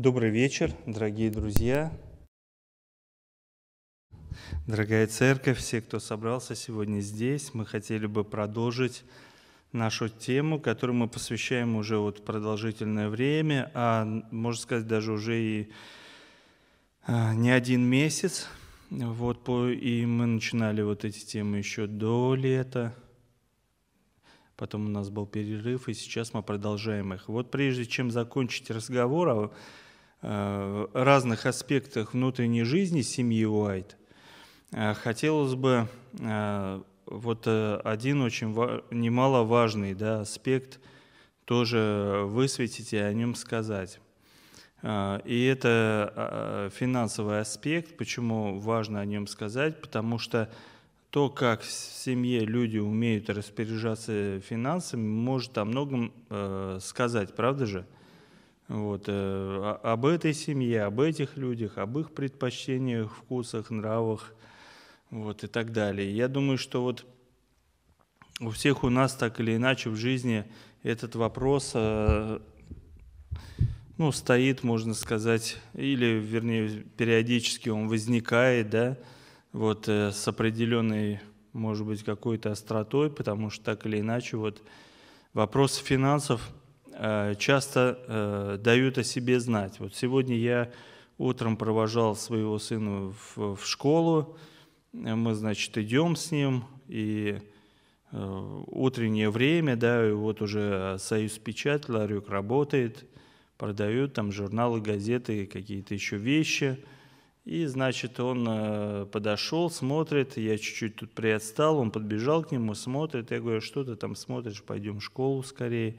Добрый вечер, дорогие друзья, дорогая церковь, все, кто собрался сегодня здесь. Мы хотели бы продолжить нашу тему, которую мы посвящаем уже вот продолжительное время, а можно сказать даже уже и а, не один месяц. Вот, и мы начинали вот эти темы еще до лета, потом у нас был перерыв, и сейчас мы продолжаем их. Вот прежде чем закончить разговор Э, разных аспектах внутренней жизни семьи Уайт, э, хотелось бы э, вот один очень немаловажный да, аспект тоже высветить и о нем сказать. И это финансовый аспект. Почему важно о нем сказать? Потому что то, как в семье люди умеют распоряжаться финансами, может о многом сказать, правда же? Вот, э, об этой семье, об этих людях, об их предпочтениях, вкусах, нравах вот, и так далее. Я думаю, что вот у всех у нас так или иначе в жизни этот вопрос э, ну, стоит, можно сказать, или, вернее, периодически он возникает, да, вот э, с определенной, может быть, какой-то остротой, потому что так или иначе вот вопрос финансов – часто э, дают о себе знать. Вот сегодня я утром провожал своего сына в, школу, мы, значит, идем с ним, и э, утреннее время, да, и вот уже Союз Печать, ларек работает, продают там журналы, газеты, какие-то еще вещи. И, значит, он подошел, смотрит, я чуть-чуть тут приотстал, он подбежал к нему, смотрит, я говорю, что ты там смотришь, пойдем в школу скорее.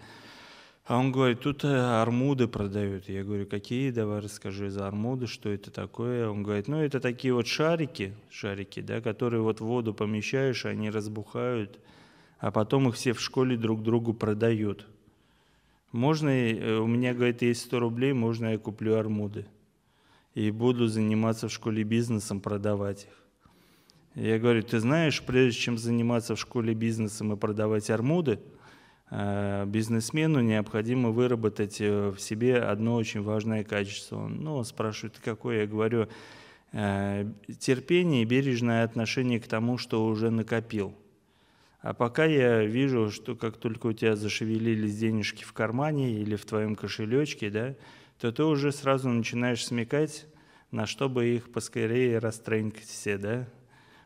А он говорит, тут э, армуды продают. Я говорю, какие, давай расскажи за армуды, что это такое. Он говорит, ну это такие вот шарики, шарики, да, которые вот в воду помещаешь, они разбухают, а потом их все в школе друг другу продают. Можно, э, у меня, говорит, есть 100 рублей, можно я куплю армуды. И буду заниматься в школе бизнесом, продавать их. Я говорю, ты знаешь, прежде чем заниматься в школе бизнесом и продавать армуды, бизнесмену необходимо выработать э, в себе одно очень важное качество. Ну, он спрашивает, какое? Я говорю, э, терпение и бережное отношение к тому, что уже накопил. А пока я вижу, что как только у тебя зашевелились денежки в кармане или в твоем кошелечке, да, то ты уже сразу начинаешь смекать, на что бы их поскорее растренькать все, да,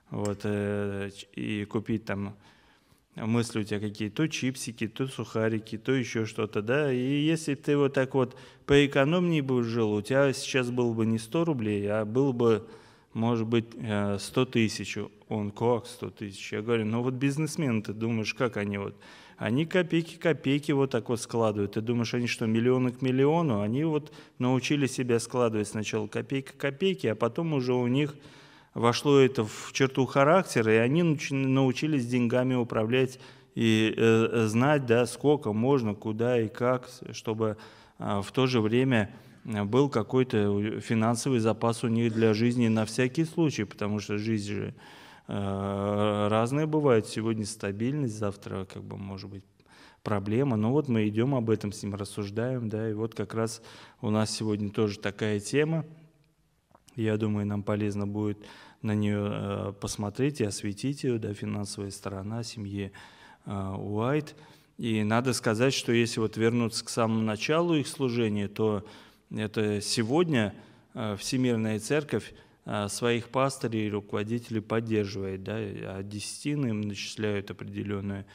вот, и купить там мысли у тебя какие, то чипсики, то сухарики, то еще что-то, да, и если ты вот так вот поэкономнее бы жил, у тебя сейчас было бы не 100 рублей, а было бы, может быть, 100 э, тысяч. Он, как 100 тысяч? Я говорю, ну вот бизнесмены, ты думаешь, как они вот, они копейки-копейки вот так вот складывают. Ты думаешь, они что, миллионы к миллиону? Они вот научили себя складывать сначала копейка-копейки, а потом уже у них вошло это в черту характера, и они научились деньгами управлять и э, э, знать, да, сколько можно, куда и как, чтобы э, в то же время был какой-то финансовый запас у них для жизни на всякий случай, потому что жизнь же э, разная бывает. Сегодня стабильность, завтра, как бы, может быть, проблема. Но вот мы идем об этом с ним рассуждаем, да, и вот как раз у нас сегодня тоже такая тема. Я думаю, нам полезно будет на нее э, посмотреть и осветить ее, да, финансовая сторона семьи э, Уайт. И надо сказать, что если вот вернуться к самому началу их служения, то это сегодня э, Всемирная Церковь своих пастырей и руководителей поддерживает, да, а десятины им начисляют определенный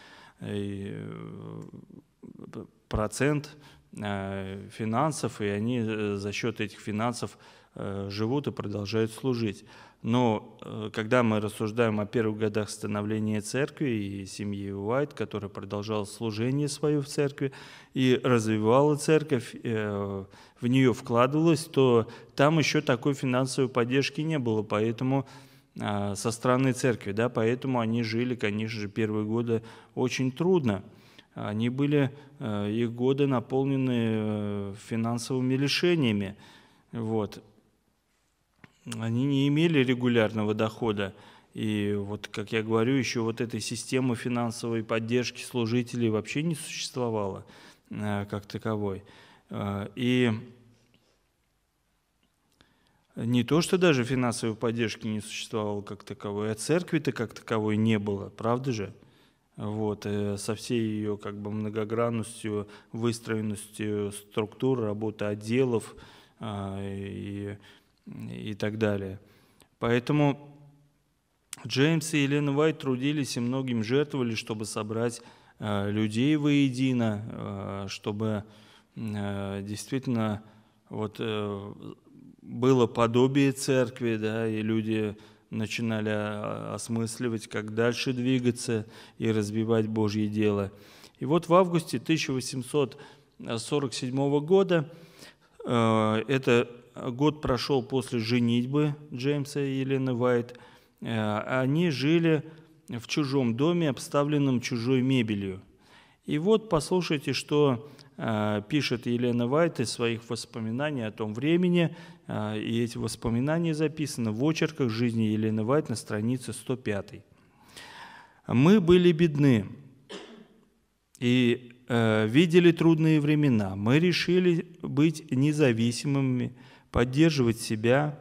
процент финансов, и они за счет этих финансов живут и продолжают служить. Но э, когда мы рассуждаем о первых годах становления церкви и семьи Уайт, которая продолжала служение свое в церкви и развивала церковь, э, в нее вкладывалась, то там еще такой финансовой поддержки не было, поэтому а, со стороны церкви, да, поэтому они жили, конечно же, первые годы очень трудно. Они были, э, их годы наполнены финансовыми лишениями. Вот они не имели регулярного дохода. И вот, как я говорю, еще вот этой системы финансовой поддержки служителей вообще не существовало э, как таковой. Э, и не то, что даже финансовой поддержки не существовало как таковой, а церкви-то как таковой не было, правда же? Вот, э, со всей ее как бы многогранностью, выстроенностью структур, работы отделов и, и так далее. Поэтому Джеймс и Елена Уайт трудились и многим жертвовали, чтобы собрать а, людей воедино, а, чтобы действительно вот э, было подобие церкви, да, и люди начинали осмысливать, как дальше двигаться и развивать Божье дело. И вот в августе 1847 года, э, это год прошел после женитьбы Джеймса и Елены Уайт, э, они жили в чужом доме, обставленном чужой мебелью. И вот послушайте, что э, пишет Елена Вайт из своих воспоминаний о том времени, э, и эти воспоминания записаны в очерках жизни Елены Вайт на странице 105. «Мы были бедны и видели трудные времена. Мы решили быть независимыми, поддерживать себя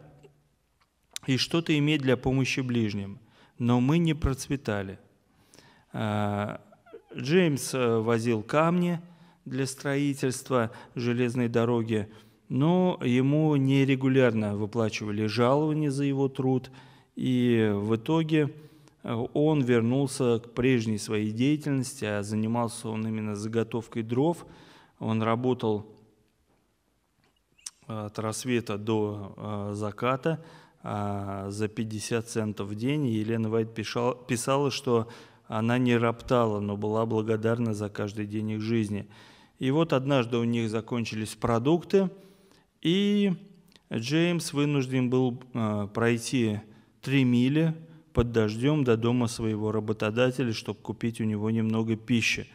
и что-то иметь для помощи ближним, но мы не процветали». Джеймс э, возил камни для строительства железной дороги, но ему нерегулярно выплачивали жалования за его труд, и в итоге э, он вернулся к прежней своей деятельности, а занимался он именно заготовкой дров. Он работал от рассвета до заката а за 50 центов в день. Елена Вайт писала, что она не роптала, но была благодарна за каждый день их жизни. И вот однажды у них закончились продукты, и Джеймс вынужден был э, пройти три мили под дождем до дома своего работодателя, чтобы купить у него немного пищи.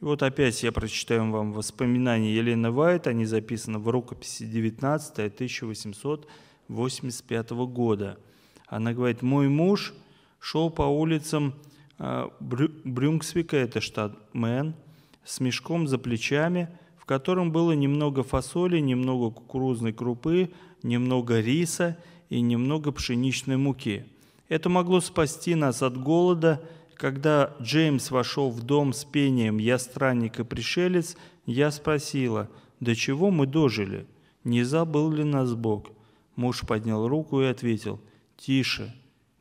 И вот опять я прочитаю вам воспоминания Елены Вайт, они записаны в рукописи 19 1885 года. Она говорит, мой муж шел по улицам а, Брюнксвика, это штат Мэн, с мешком за плечами, в котором было немного фасоли, немного кукурузной крупы, немного риса и немного пшеничной муки. Это могло спасти нас от голода. Когда Джеймс вошел в дом с пением «Я странник и пришелец», я спросила, «До чего мы дожили? Не забыл ли нас Бог?» Муж поднял руку и ответил, «Тише,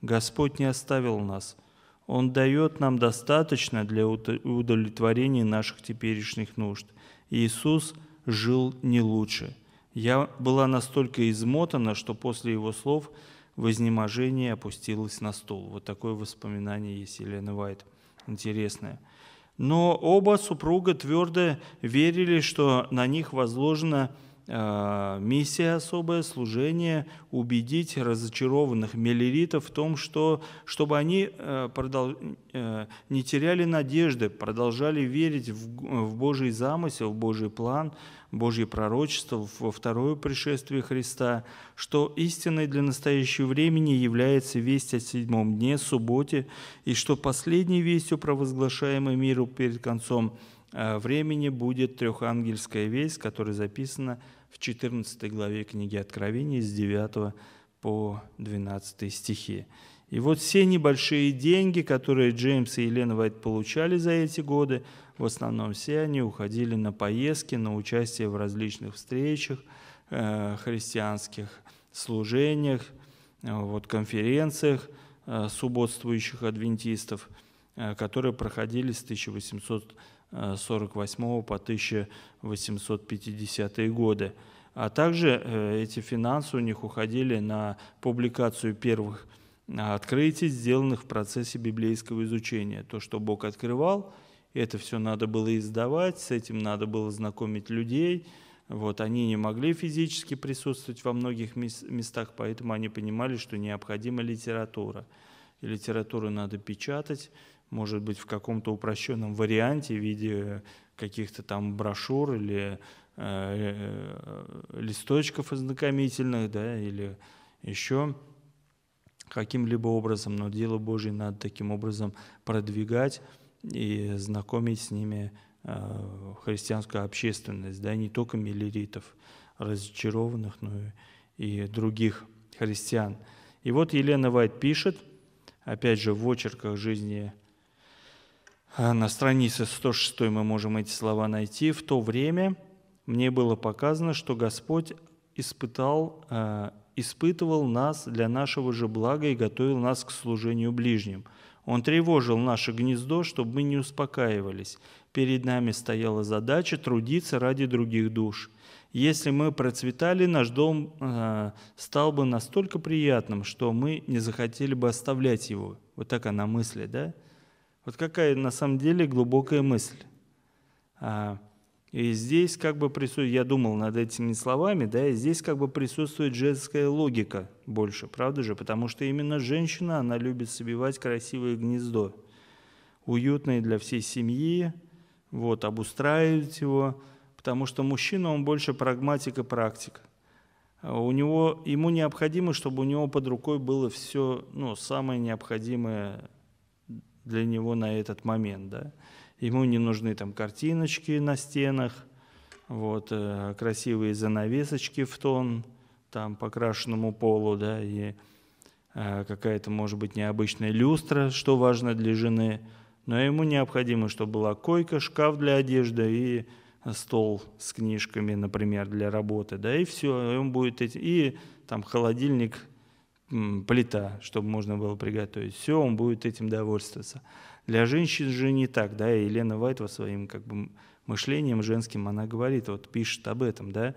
Господь не оставил нас». Он дает нам достаточно для удовлетворения наших теперешних нужд. Иисус жил не лучше. Я была настолько измотана, что после его слов в изнеможении опустилась на стул. Вот такое воспоминание есть Елены Вайт. Интересное. Но оба супруга твердо верили, что на них возложено а, миссия особое, служение, убедить разочарованных миллеритов в том, что, чтобы они э, продол... Э, не теряли надежды, продолжали верить в, в Божий замысел, в Божий план, Божье пророчество, во второе пришествие Христа, что истиной для настоящего времени является весть о седьмом дне, субботе, и что последней вестью, провозглашаемой миру перед концом э, времени, будет трехангельская весть, которая записана в 14 главе книги Откровения с 9 по 12 стихи. И вот все небольшие деньги, которые Джеймс и Елена Вайт получали за эти годы, в основном все они уходили на поездки, на участие в различных встречах, э, христианских служениях, э, вот, конференциях э, субботствующих адвентистов, э, которые проходили с 1800 1948 по 1850 годы. А также эти финансы у них уходили на публикацию первых открытий, сделанных в процессе библейского изучения. То, что Бог открывал, это все надо было издавать, с этим надо было знакомить людей. Вот, они не могли физически присутствовать во многих местах, поэтому они понимали, что необходима литература. И литературу надо печатать, может быть, в каком-то упрощенном варианте в виде каких-то там брошюр или э, э, листочков ознакомительных, да, или еще каким-либо образом, но дело Божье надо таким образом продвигать и знакомить с ними э, христианскую общественность, да, не только миллеритов, разочарованных, но и других христиан. И вот Елена Вайт пишет, опять же, в очерках жизни а, на странице 106 мы можем эти слова найти. В то время мне было показано, что Господь испытал, а, испытывал нас для нашего же блага и готовил нас к служению ближним. Он тревожил наше гнездо, чтобы мы не успокаивались. Перед нами стояла задача трудиться ради других душ. Если мы процветали, наш дом э, стал бы настолько приятным, что мы не захотели бы оставлять его. Вот так она мыслит, да? Вот какая на самом деле глубокая мысль. А, и здесь как бы присутствует, я думал над этими словами, да, и здесь как бы присутствует женская логика больше, правда же? Потому что именно женщина, она любит собивать красивое гнездо, уютное для всей семьи, вот, обустраивать его, потому что мужчина, он больше прагматик и практик. А у него, ему необходимо, чтобы у него под рукой было все, ну, самое необходимое для него на этот момент, да. Ему не нужны там картиночки на стенах, вот, э, красивые занавесочки в тон, там, покрашенному полу, да, и э, какая-то, может быть, необычная люстра, что важно для жены, но ему необходимо, чтобы была койка, шкаф для одежды и стол с книжками, например, для работы, да, и все, он будет и там холодильник, плита, чтобы можно было приготовить. Все, он будет этим довольствоваться. Для женщин же не так, да, и Елена Вайтова своим как бы мышлением женским, она говорит, вот пишет об этом, да,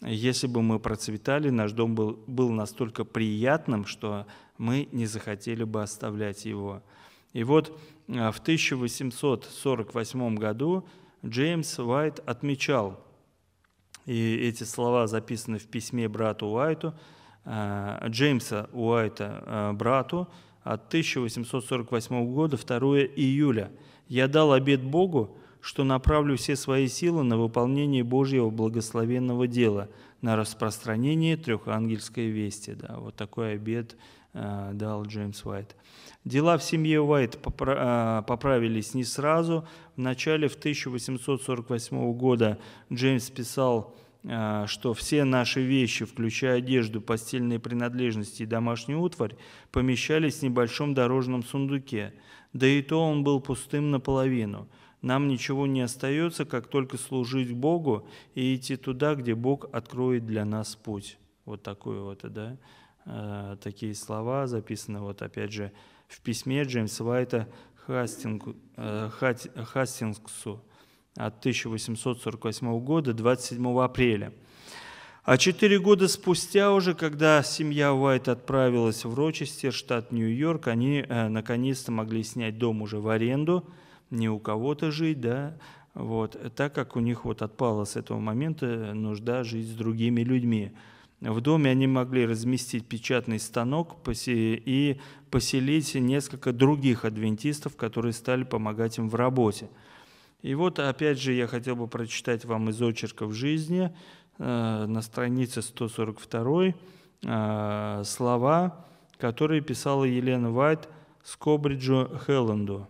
если бы мы процветали, наш дом был, был настолько приятным, что мы не захотели бы оставлять его. И вот а, в 1848 году Джеймс Уайт отмечал, и эти слова записаны в письме брату Уайту, а, Джеймса Уайта а, брату, от 1848 года, 2 июля. «Я дал обет Богу, что направлю все свои силы на выполнение Божьего благословенного дела, на распространение трехангельской вести». Да, вот такой обет э, дал Джеймс Уайт. Дела в семье Уайт э, поправились не сразу. В начале в 1848 года Джеймс писал что все наши вещи, включая одежду, постельные принадлежности и домашнюю утварь, помещались в небольшом дорожном сундуке, да и то он был пустым наполовину. Нам ничего не остается, как только служить Богу и идти туда, где Бог откроет для нас путь. Вот такое вот, да, а, такие слова записаны вот опять же в письме Джеймса Уайта э, Хастингсу от 1848 года, 27 апреля. А четыре года спустя уже, когда семья Уайт отправилась в Рочестер, штат Нью-Йорк, они э, наконец-то могли снять дом уже в аренду, не у кого-то жить, да, вот, так как у них вот отпала с этого момента нужда жить с другими людьми. В доме они могли разместить печатный станок и поселить несколько других адвентистов, которые стали помогать им в работе – и вот опять же я хотел бы прочитать вам из очерков жизни э, на странице 142 э, слова, которые писала Елена Вайт Скобриджу Хелленду.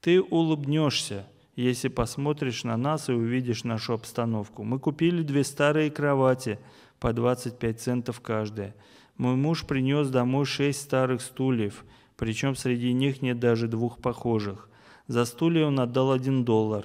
«Ты улыбнешься, если посмотришь на нас и увидишь нашу обстановку. Мы купили две старые кровати по 25 центов каждая. Мой муж принес домой шесть старых стульев, причем среди них нет даже двух похожих. За стулья он отдал один доллар.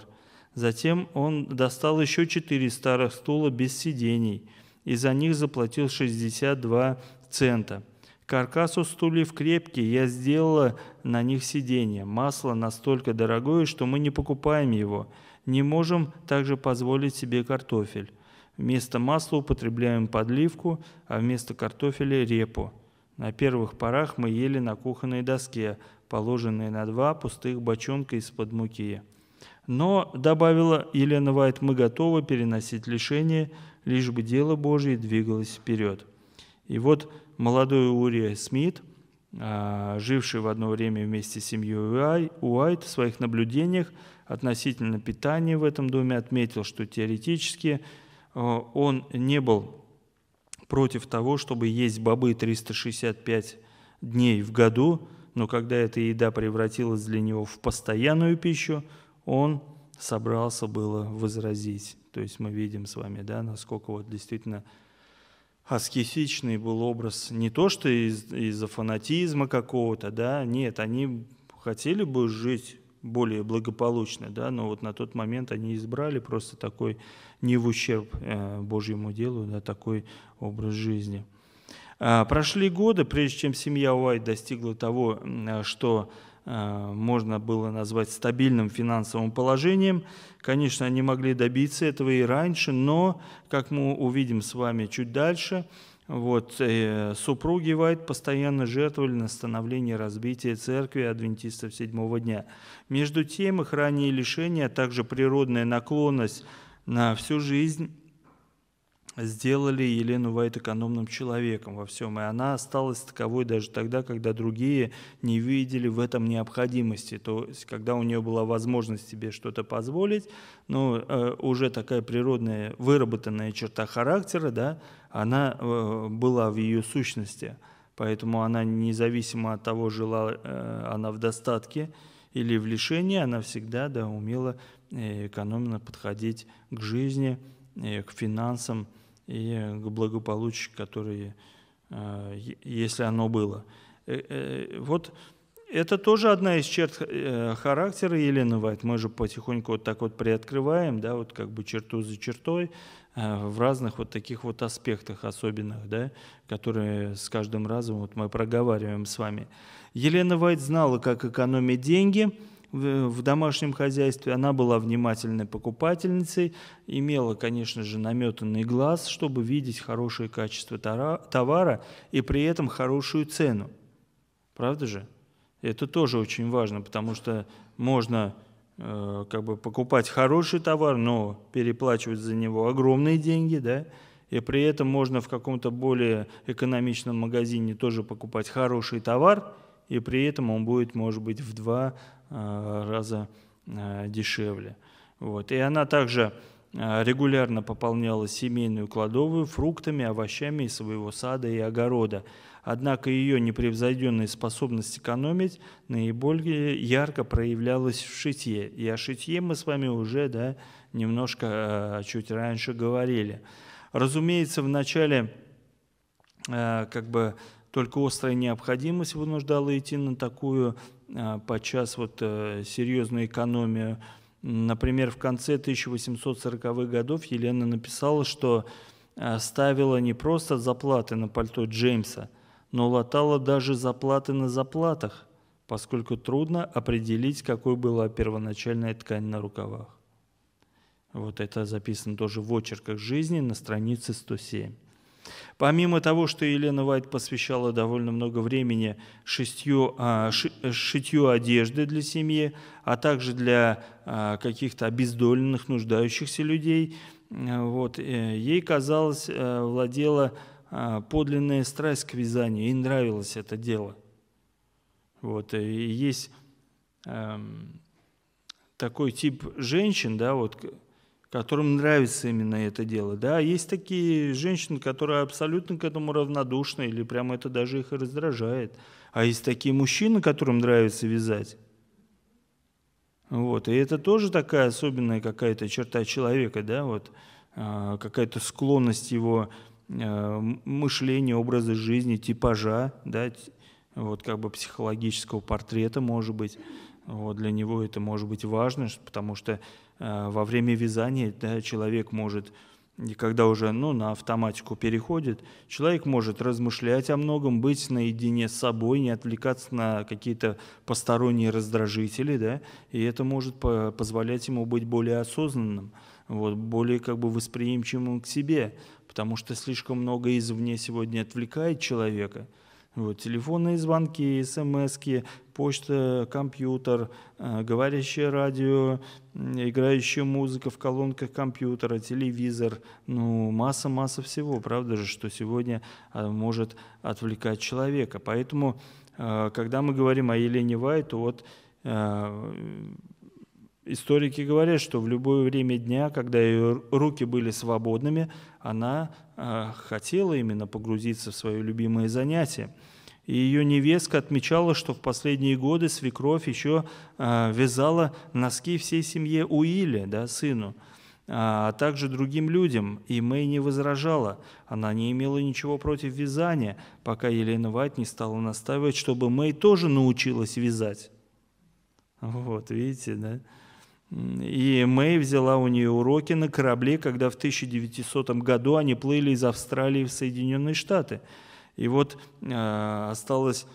Затем он достал еще четыре старых стула без сидений, и за них заплатил 62 цента. Каркас у стульев крепкий, я сделала на них сиденье. Масло настолько дорогое, что мы не покупаем его. Не можем также позволить себе картофель. Вместо масла употребляем подливку, а вместо картофеля – репу. На первых порах мы ели на кухонной доске, положенной на два пустых бочонка из-под муки. Но, добавила Елена Вайт, мы готовы переносить лишения, лишь бы дело Божье двигалось вперед. И вот молодой Урия Смит, а, живший в одно время вместе с семьей Уайт, в своих наблюдениях относительно питания в этом доме отметил, что теоретически а, он не был против того, чтобы есть бобы 365 дней в году, но когда эта еда превратилась для него в постоянную пищу, он собрался было возразить. То есть мы видим с вами, да, насколько вот действительно аскетичный был образ не то, что из, из-за фанатизма какого-то, да, нет, они хотели бы жить более благополучно, да, но вот на тот момент они избрали просто такой не в ущерб э, Божьему делу, да, такой образ жизни. А, прошли годы, прежде чем семья Уайт достигла того, что а, можно было назвать стабильным финансовым положением. Конечно, они могли добиться этого и раньше, но, как мы увидим с вами чуть дальше, вот, э, супруги Вайт постоянно жертвовали на становление разбития церкви адвентистов седьмого дня. Между тем, их ранние лишения, а также природная наклонность на всю жизнь сделали Елену Вайт экономным человеком во всем, и она осталась таковой даже тогда, когда другие не видели в этом необходимости. То есть, когда у нее была возможность себе что-то позволить, но э, уже такая природная выработанная черта характера, да, она э, была в ее сущности. Поэтому она независимо от того, жила э, она в достатке или в лишении, она всегда да, умела э, экономно подходить к жизни, э, к финансам, и к благополучию, которое, э, если оно было. Э, э, вот это тоже одна из черт характера Елены Вайт. Мы же потихоньку вот так вот приоткрываем, да, вот как бы черту за чертой в разных вот таких вот аспектах особенных, да, которые с каждым разом вот мы проговариваем с вами. Елена Вайт знала, как экономить деньги – в домашнем хозяйстве. Она была внимательной покупательницей, имела, конечно же, наметанный глаз, чтобы видеть хорошее качество товара и при этом хорошую цену. Правда же? Это тоже очень важно, потому что можно э, как бы покупать хороший товар, но переплачивать за него огромные деньги, да, и при этом можно в каком-то более экономичном магазине тоже покупать хороший товар, и при этом он будет, может быть, в два раза э, дешевле. Вот. И она также э, регулярно пополняла семейную кладовую фруктами, овощами из своего сада и огорода. Однако ее непревзойденная способность экономить наиболее ярко проявлялась в шитье. И о шитье мы с вами уже да, немножко чуть раньше говорили. Разумеется, в начале как бы только острая необходимость вынуждала идти на такую а, подчас вот э, серьезную экономию. Например, в конце 1840-х годов Елена написала, что э, ставила не просто заплаты на пальто Джеймса, но латала даже заплаты на заплатах, поскольку трудно определить, какой была первоначальная ткань на рукавах. Вот это записано тоже в очерках жизни на странице 107. Помимо того, что Елена Вайт посвящала довольно много времени шитью, а, шитью одежды для семьи, а также для а, каких-то обездоленных, нуждающихся людей, вот, э, ей, казалось, э, владела а, подлинная страсть к вязанию, ей нравилось это дело. Вот, и есть эм, такой тип женщин, да, вот, которым нравится именно это дело. Да, есть такие женщины, которые абсолютно к этому равнодушны, или прямо это даже их раздражает. А есть такие мужчины, которым нравится вязать. Вот. И это тоже такая особенная какая-то черта человека, да, вот, а, какая-то склонность его а, мышления, образа жизни, типажа, да, вот как бы психологического портрета, может быть. Вот, для него это может быть важно, потому что во время вязания да, человек может, и когда уже ну, на автоматику переходит, человек может размышлять о многом, быть наедине с собой, не отвлекаться на какие-то посторонние раздражители, да, и это может позволять ему быть более осознанным, вот, более как бы восприимчивым к себе, потому что слишком много извне сегодня отвлекает человека – вот, телефонные звонки, смс почта, компьютер, э, говорящее радио, играющая музыка в колонках компьютера, телевизор. Ну, масса-масса всего, правда же, что сегодня э, может отвлекать человека. Поэтому, э, когда мы говорим о Елене Вайт, то вот Историки говорят, что в любое время дня, когда ее руки были свободными, она хотела именно погрузиться в свое любимое занятие. И ее невестка отмечала, что в последние годы свекровь еще э, вязала носки всей семье Уилля, да, сыну. а также другим людям, и Мэй не возражала. Она не имела ничего против вязания, пока Елена Вайт не стала настаивать, чтобы Мэй тоже научилась вязать. Вот, видите, да? И Мэй взяла у нее уроки на корабле, когда в 1900 году они плыли из Австралии в Соединенные Штаты. И вот э, осталось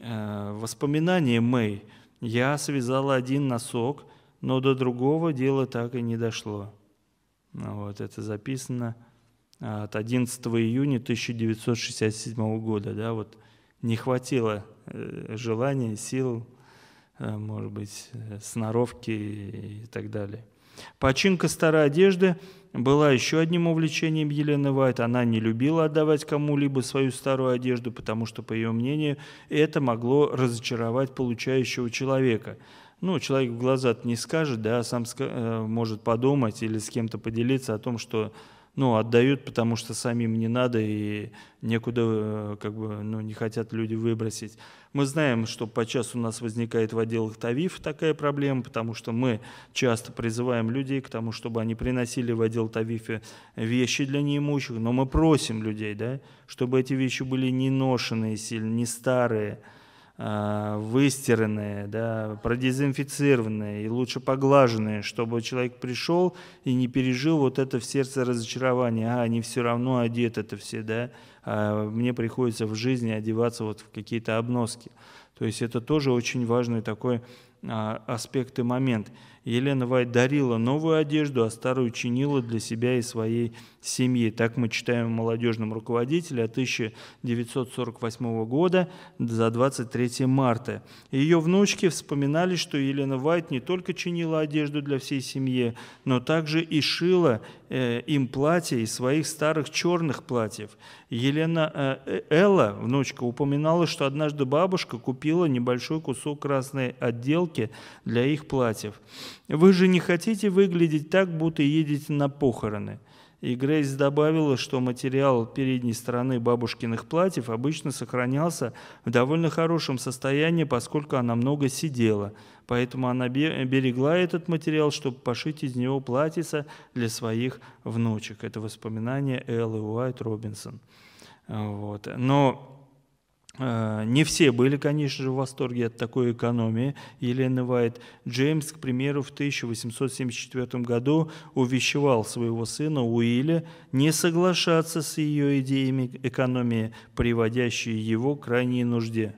э, воспоминание Мэй. Я связала один носок, но до другого дела так и не дошло. Ну вот, это записано от 11 июня 1967 года. Да, вот не хватило э, желания, сил может быть, э, сноровки и так далее. Починка старой одежды была еще одним увлечением Елены Вайт. Она не любила отдавать кому-либо свою старую одежду, потому что, по ее мнению, это могло разочаровать получающего человека. Ну, человек в глаза не скажет, да, сам э, может подумать или с кем-то поделиться о том, что ну, отдают, потому что самим не надо и некуда, э, как бы, ну, не хотят люди выбросить. Мы знаем, что подчас у нас возникает в отделах ТАВИФ такая проблема, потому что мы часто призываем людей к тому, чтобы они приносили в отдел ТАВИФе вещи для неимущих, но мы просим людей, да, чтобы эти вещи были не ношенные сильно, не старые, выстиранные, да, продезинфицированные и лучше поглаженные, чтобы человек пришел и не пережил вот это в сердце разочарование, а они все равно одеты это все, да, а мне приходится в жизни одеваться вот в какие-то обноски. То есть это тоже очень важный такой а, аспект и момент. Елена Вайт дарила новую одежду, а старую чинила для себя и своей семьи. Так мы читаем в молодежном руководителе от 1948 года за 23 марта. Ее внучки вспоминали, что Елена Вайт не только чинила одежду для всей семьи, но также и шила э, им платья из своих старых черных платьев. Елена э, Элла, внучка, упоминала, что однажды бабушка купила небольшой кусок красной отделки для их платьев. Вы же не хотите выглядеть так, будто едете на похороны. И Грейс добавила, что материал передней стороны бабушкиных платьев обычно сохранялся в довольно хорошем состоянии, поскольку она много сидела. Поэтому она берегла этот материал, чтобы пошить из него платьица для своих внучек. Это воспоминание Эллы Уайт Робинсон. Вот. Но не все были, конечно же, в восторге от такой экономии Елены Вайт. Джеймс, к примеру, в 1874 году увещевал своего сына Уилля не соглашаться с ее идеями экономии, приводящей его к крайней нужде.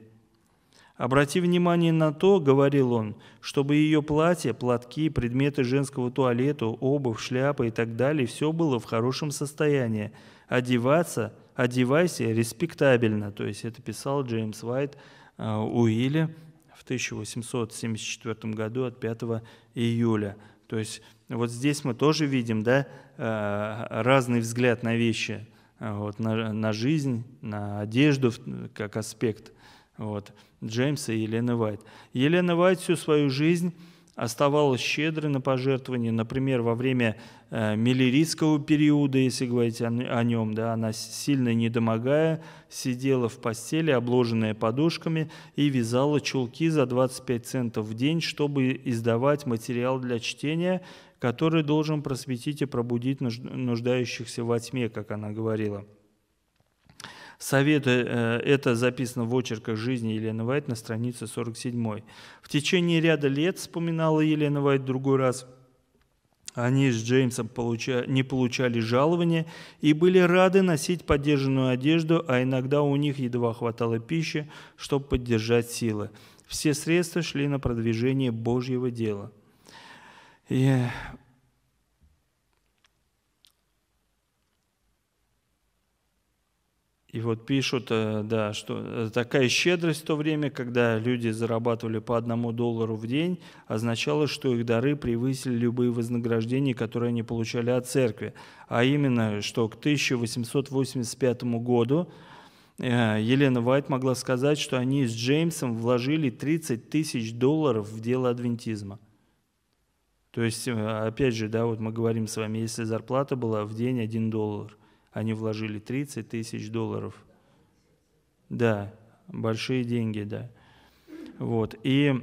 «Обрати внимание на то, — говорил он, — чтобы ее платье, платки, предметы женского туалета, обувь, шляпа и так далее, все было в хорошем состоянии. Одеваться — одевайся респектабельно. То есть это писал Джеймс Уайт э, Уилле в 1874 году от 5 июля. То есть вот здесь мы тоже видим да, э, разный взгляд на вещи, э, вот, на, на жизнь, на одежду как аспект вот, Джеймса и Елены Уайт. Елена Уайт всю свою жизнь оставалась щедрой на пожертвования. Например, во время э, периода, если говорить о нем, да, она сильно недомогая, сидела в постели, обложенная подушками, и вязала чулки за 25 центов в день, чтобы издавать материал для чтения, который должен просветить и пробудить нуждающихся во тьме, как она говорила. Советы, э, это записано в очерках жизни Елены Вайт на странице 47. В течение ряда лет, вспоминала Елена Вайт другой раз, они с Джеймсом получа... не получали жалования и были рады носить поддержанную одежду, а иногда у них едва хватало пищи, чтобы поддержать силы. Все средства шли на продвижение Божьего дела. И И вот пишут, э, да, что э, такая щедрость в то время, когда люди зарабатывали по одному доллару в день, означало, что их дары превысили любые вознаграждения, которые они получали от церкви. А именно, что к 1885 году э, Елена Вайт могла сказать, что они с Джеймсом вложили 30 тысяч долларов в дело адвентизма. То есть, опять же, да, вот мы говорим с вами, если зарплата была в день 1 доллар, они вложили 30 тысяч долларов. Да, большие деньги, да. Вот. И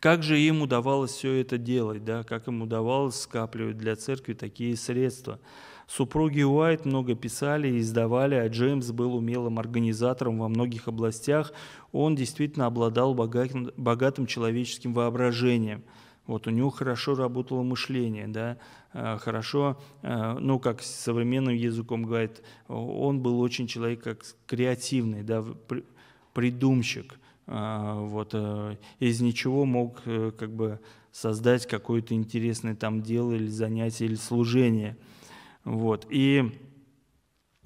Как же им удавалось все это делать, да? как им удавалось скапливать для церкви такие средства? Супруги Уайт много писали и издавали, а Джеймс был умелым организатором во многих областях. Он действительно обладал богатым, богатым человеческим воображением. Вот у него хорошо работало мышление, да, э, хорошо, э, ну, как современным языком говорит, он был очень человек как креативный, да, придумщик. Э, вот, из ничего мог как бы создать какое-то интересное там дело или занятие или служение – вот. И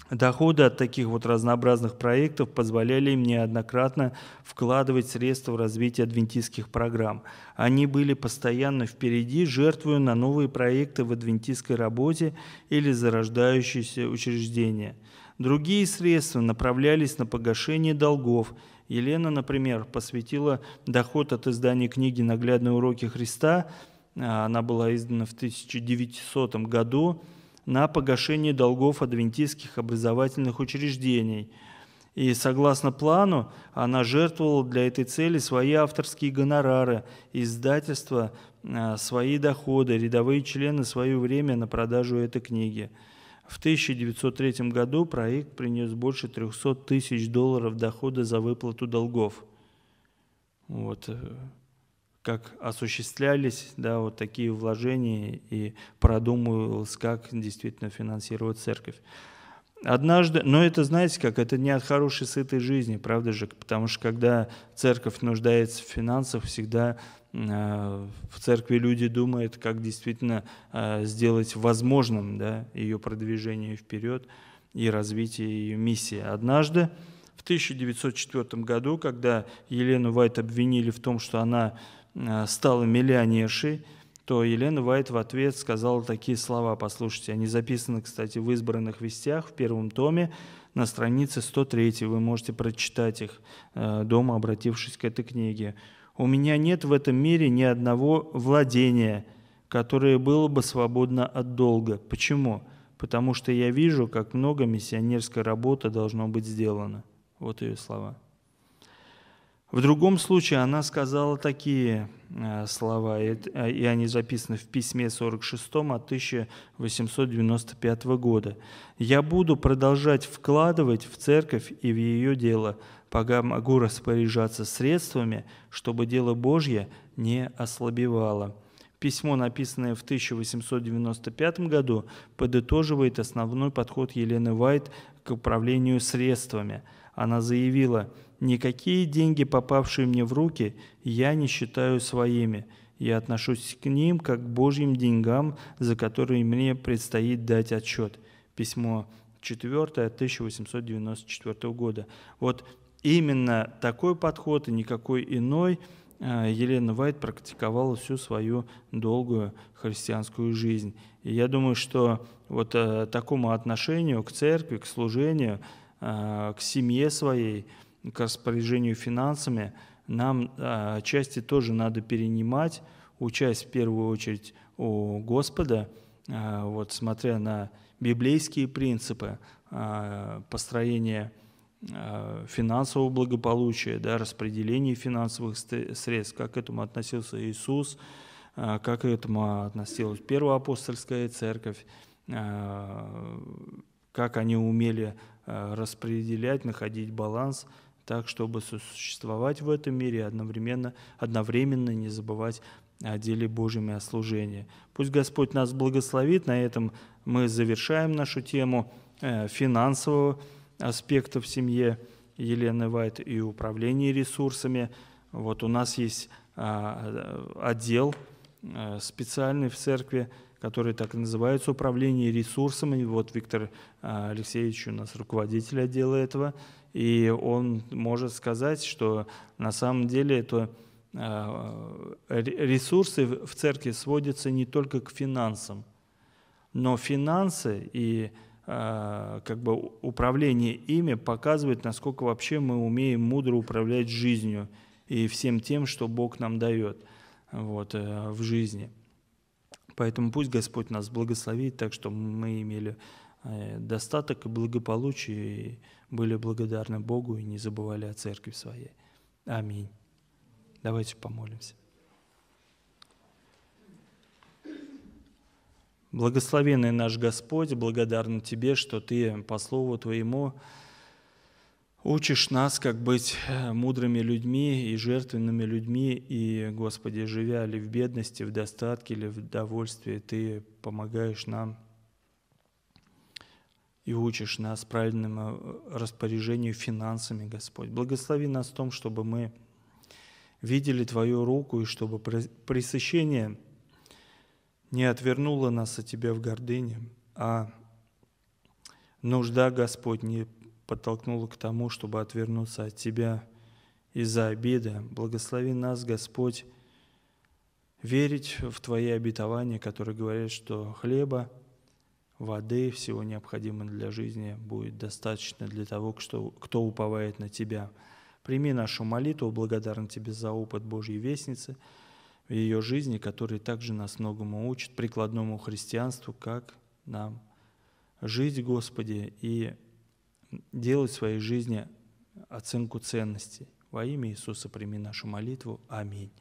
доходы от таких вот разнообразных проектов позволяли им неоднократно вкладывать средства в развитие адвентистских программ. Они были постоянно впереди, жертвуя на новые проекты в адвентистской работе или зарождающиеся учреждения. Другие средства направлялись на погашение долгов. Елена, например, посвятила доход от издания книги «Наглядные уроки Христа», она была издана в 1900 году, на погашение долгов адвентистских образовательных учреждений. И согласно плану, она жертвовала для этой цели свои авторские гонорары, издательства, свои доходы, рядовые члены свое время на продажу этой книги. В 1903 году проект принес больше 300 тысяч долларов дохода за выплату долгов. Вот. Как осуществлялись да, вот такие вложения и продумывалось, как действительно финансировать церковь. Однажды, но это, знаете как, это не от хорошей сытой жизни, правда же? Потому что когда церковь нуждается в финансах, всегда э, в церкви люди думают, как действительно э, сделать возможным да, ее продвижение вперед и развитие ее миссии. Однажды, в 1904 году, когда Елену Вайт обвинили в том, что она стала миллионершей, то Елена Вайт в ответ сказала такие слова, послушайте, они записаны, кстати, в «Избранных вестях» в первом томе, на странице 103, вы можете прочитать их э, дома, обратившись к этой книге. «У меня нет в этом мире ни одного владения, которое было бы свободно от долга. Почему? Потому что я вижу, как много миссионерской работы должно быть сделано». Вот ее слова. В другом случае она сказала такие э, слова, и они записаны в письме 46 от 1895 года. «Я буду продолжать вкладывать в церковь и в ее дело, пока могу распоряжаться средствами, чтобы дело Божье не ослабевало». Письмо, написанное в 1895 году, подытоживает основной подход Елены Вайт к управлению средствами. Она заявила – Никакие деньги, попавшие мне в руки, я не считаю своими. Я отношусь к ним как к Божьим деньгам, за которые мне предстоит дать отчет. Письмо 4 1894 года. Вот именно такой подход и никакой иной э, Елена Вайт практиковала всю свою долгую христианскую жизнь. И я думаю, что вот э, такому отношению к церкви, к служению, э, к семье своей – к распоряжению финансами, нам а, отчасти тоже надо перенимать, учась в первую очередь у Господа, а, вот, смотря на библейские принципы а, построения финансового благополучия, да, распределения финансовых средств, как к этому относился Иисус, как к этому относилась Первая апостольская церковь, как они умели распределять, находить баланс – так, чтобы существовать в этом мире одновременно, одновременно не забывать о деле Божьем и о служении. Пусть Господь нас благословит. На этом мы завершаем нашу тему э, финансового аспекта в семье Елены Вайт и управления ресурсами. Вот у нас есть а, отдел э, специальный в церкви, который так и называется «Управление ресурсами». Вот Виктор а, Алексеевич у нас руководитель отдела этого – и он может сказать, что на самом деле это а, ресурсы в церкви сводятся не только к финансам, но финансы и а, как бы управление ими показывает, насколько вообще мы умеем мудро управлять жизнью и всем тем, что Бог нам дает вот, э, в жизни. Поэтому пусть Господь нас благословит так, что мы имели э, достаток и благополучие, и были благодарны Богу и не забывали о церкви своей. Аминь. Давайте помолимся. Благословенный наш Господь, благодарны Тебе, что Ты по Слову Твоему учишь нас, как быть э, мудрыми людьми и жертвенными людьми, и, Господи, живя ли в бедности, в достатке или в довольстве, Ты помогаешь нам и учишь нас правильному э, распоряжению финансами, Господь. Благослови нас в том, чтобы мы видели Твою руку, и чтобы пресыщение не отвернуло нас от Тебя в гордыне, а нужда, Господь, не подтолкнула к тому, чтобы отвернуться от Тебя из-за обиды. Благослови нас, Господь, верить в Твои обетования, которые говорят, что хлеба – воды, всего необходимого для жизни будет достаточно для того, кто, кто уповает на Тебя. Прими нашу молитву, благодарен Тебе за опыт Божьей Вестницы в ее жизни, который также нас многому учит, прикладному христианству, как нам жить, Господи, и делать в своей жизни оценку ценностей. Во имя Иисуса прими нашу молитву. Аминь.